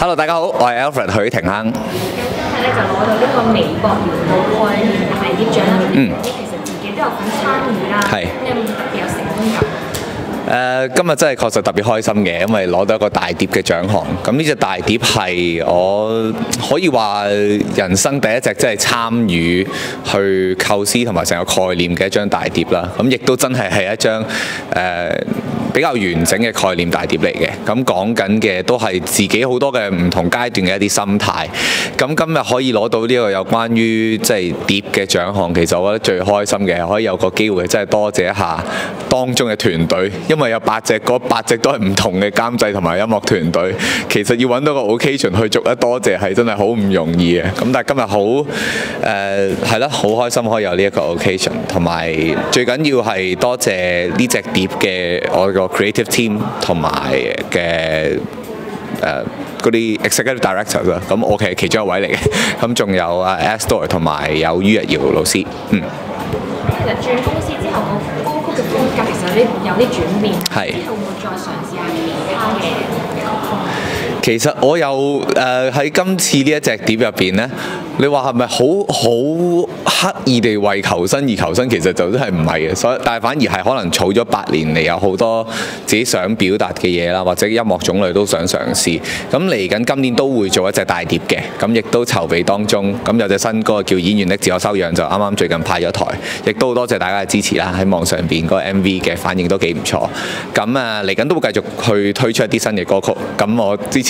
Hello，大家好，我係 Alfred 許廷鏗。今日咧就攞到呢個微博元老概念大碟獎啦。嗯其實自己都有份參與啦。有冇特別有成功感？誒、今日真係確實特別開心嘅，因為攞到一個大碟嘅獎項。咁呢只大碟係我可以話人生第一隻真係參與去構思同埋成個概念嘅一張大碟啦。咁亦都真係係一張誒、比較完整嘅概念大碟嚟嘅。咁講緊嘅都係自己好多嘅唔同階段嘅一啲心態。咁今日可以攞到呢個有關於即係碟嘅獎項，其實我覺得最開心嘅係可以有個機會，真係多謝一下當中嘅團隊，因為有八隻嗰八隻都係唔同嘅監製同埋音樂團隊，其實要揾到個 occasion 去逐一多謝係真係好唔容易嘅。咁但係今日好誒係啦，好開心可以有呢一個 occasion，同埋最緊要係多謝呢隻碟嘅我個 creative team 同埋嘅。誒嗰啲 executive directors 啦，咁我其實其中一位嚟嘅，咁仲有啊 Astor 同埋有于日耀老師，嗯，其實轉公司之後，個歌曲嘅風格其實有啲有啲轉變。係之後會唔會再嘗試下其他嘅？其實我有誒喺、今次呢一隻碟入邊呢，你話係咪好好刻意地為求生而求生？其實就真係唔係嘅，所以但係反而係可能儲咗八年嚟，有好多自己想表達嘅嘢啦，或者音樂種類都想嘗試。咁嚟緊今年都會做一隻大碟嘅，咁亦都籌備當中。咁有隻新歌叫《演員的自我修養》，就啱啱最近派咗台，亦都好多謝大家嘅支持啦。喺網上邊嗰個 MV 嘅反應都幾唔錯。咁啊嚟緊都會繼續去推出一啲新嘅歌曲。咁我之前